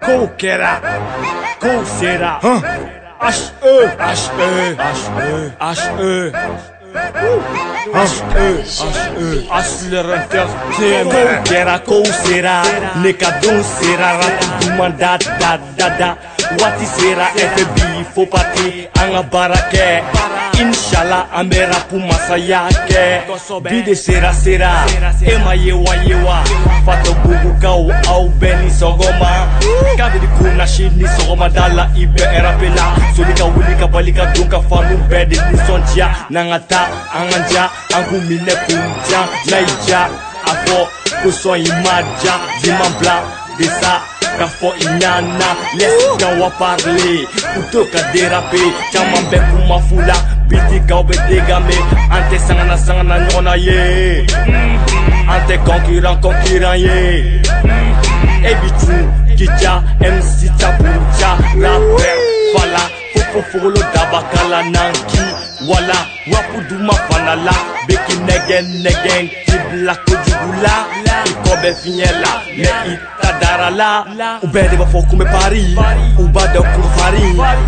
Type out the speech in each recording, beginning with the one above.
Qual será? era? Qual será? Hã? Acho, acho, acho, acho. Acelerante tema Quera com será Qual será Ratu do mandat da da da Wati será FB Fopati Anga baraké inshallah an bɛ rapu masaya sera sera. E ma yewa yewa. Fato bugukaw aw bɛɛ ni sɔgɔma kabini kunasi ni sɔgɔmada la i bɛ rape la soli ka bali fanu bɛɛ de nisɔndiya n'an ja an k'u minɛ k'u ja n'a y'i ja a fɔ ko sɔn i ma ja diman bila de sa k'a fɔ i ɲana laisse wa parler plutôt ka déraper caman bɛ kuma fu la bitikaw bɛ dégame an tɛ sangana sangana ɲɔgɔn na ye an tɛ concurrent concurrent ye e bi tun k'i ja mc taburu rapper fala dabakala nanki wala. Wapu duma fana la beki nɛgɛ nɛgɛ k'i bila la ta dara la u bɛɛ de b'a fɔ ko n bɛ Paris. U b'a dɔn ko fari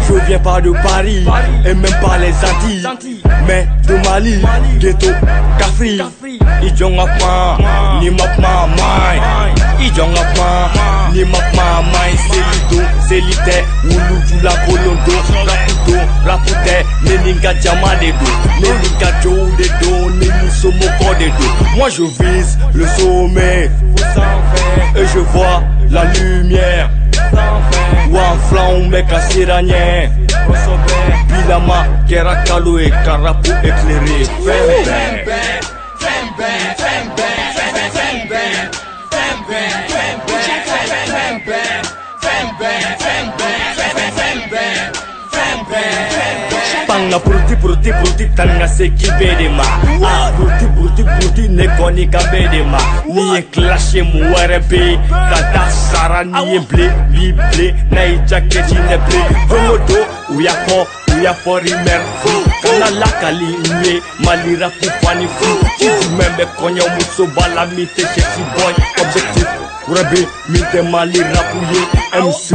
je viens pas de Paris et même pas les Antilles. Mais de Mali ghetto Kafri. I jɔn ka kuma ni ma kuma man ɲi i jɔn ka kuma ni ma kuma man ɲi seli don seli tɛ wulujula kolon don rapu don rapu tɛ ne ni n ka jama de don ne ni n ka jow de don ne ni somɔgɔ de don moi je vise le sommet et je vois la lumière bɛ ka sera ɲɛ bilama kɛra kalo ye ka rapu éclairé fɛn bɛɛ panga puruti puruti puruti tan ka se k'i bɛɛ de ma a puruti puruti puruti ne kɔni ka bɛɛ de ma ni ye kilashe mun wɛrɛ be yen ka taa sara ni ye bile b'i bile n'a ye jakɛti ne bile don o don u y'a fɔ u y'a fɔ rimɛr fu kana lakali n ye mali rapu fani fu ci jumɛn bɛ kɔɲɔ muso b'a la min tɛ cɛsi bɔy objectif wɛrɛ be min tɛ mali rapu ye mc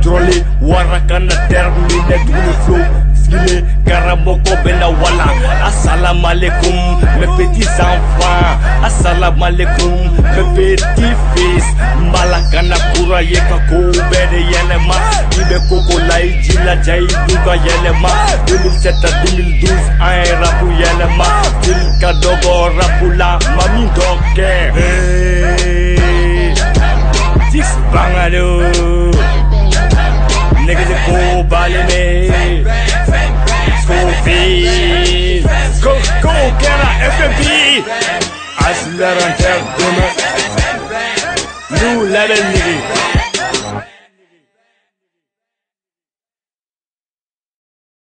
drɔle warakana termine duguni flow Guinée, Karamoko Benawala. Assalamu alaikum, mes petits enfants. Assalamu alaikum, mes petits fils. Malakana Kura Yekako Bede Yelema. Ibe Koko Laïji la Jai Duka Yelema. 2007 à 2012, un rapou Yelema. Tilka Dogo Rapula, Mami Doke. Hey, Dix Bangalore. Niggas a cool body. FMPI عسل رنكب لولا للنبي